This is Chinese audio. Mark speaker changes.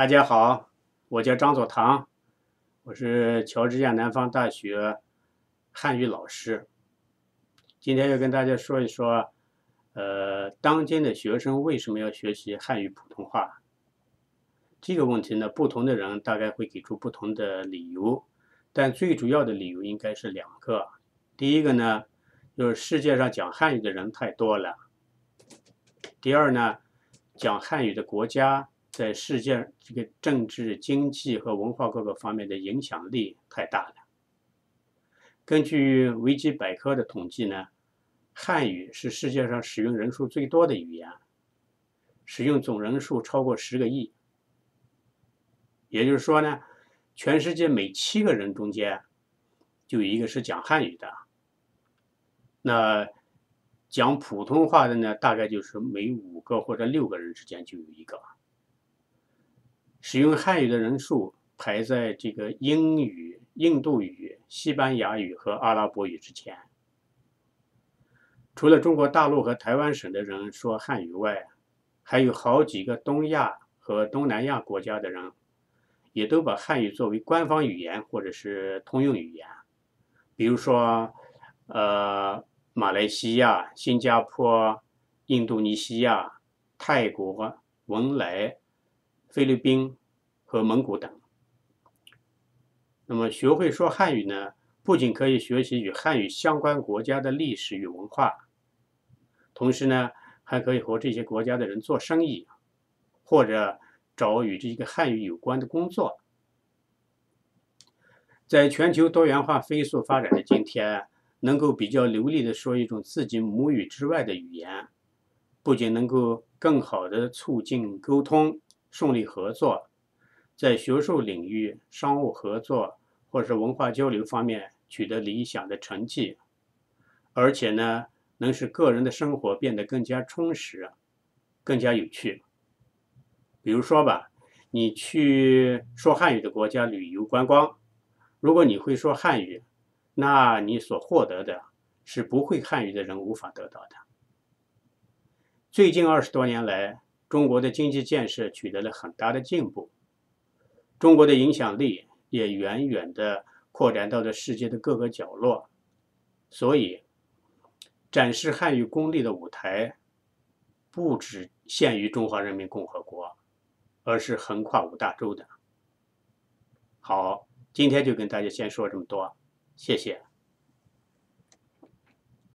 Speaker 1: 大家好，我叫张佐堂，我是乔治亚南方大学汉语老师。今天要跟大家说一说，呃，当今的学生为什么要学习汉语普通话？这个问题呢，不同的人大概会给出不同的理由，但最主要的理由应该是两个。第一个呢，就是世界上讲汉语的人太多了；第二呢，讲汉语的国家。在世界这个政治、经济和文化各个方面的影响力太大了。根据维基百科的统计呢，汉语是世界上使用人数最多的语言，使用总人数超过十个亿。也就是说呢，全世界每七个人中间就有一个是讲汉语的。那讲普通话的呢，大概就是每五个或者六个人之间就有一个。使用汉语的人数排在这个英语、印度语、西班牙语和阿拉伯语之前。除了中国大陆和台湾省的人说汉语外，还有好几个东亚和东南亚国家的人，也都把汉语作为官方语言或者是通用语言。比如说，呃，马来西亚、新加坡、印度尼西亚、泰国、文莱。菲律宾和蒙古等。那么，学会说汉语呢，不仅可以学习与汉语相关国家的历史与文化，同时呢，还可以和这些国家的人做生意，或者找与这个汉语有关的工作。在全球多元化飞速发展的今天，能够比较流利的说一种自己母语之外的语言，不仅能够更好的促进沟通。顺利合作，在学术领域、商务合作或是文化交流方面取得理想的成绩，而且呢，能使个人的生活变得更加充实、更加有趣。比如说吧，你去说汉语的国家旅游观光，如果你会说汉语，那你所获得的是不会汉语的人无法得到的。最近二十多年来。中国的经济建设取得了很大的进步，中国的影响力也远远的扩展到了世界的各个角落，所以展示汉语功力的舞台不只限于中华人民共和国，而是横跨五大洲的。好，今天就跟大家先说这么多，谢谢。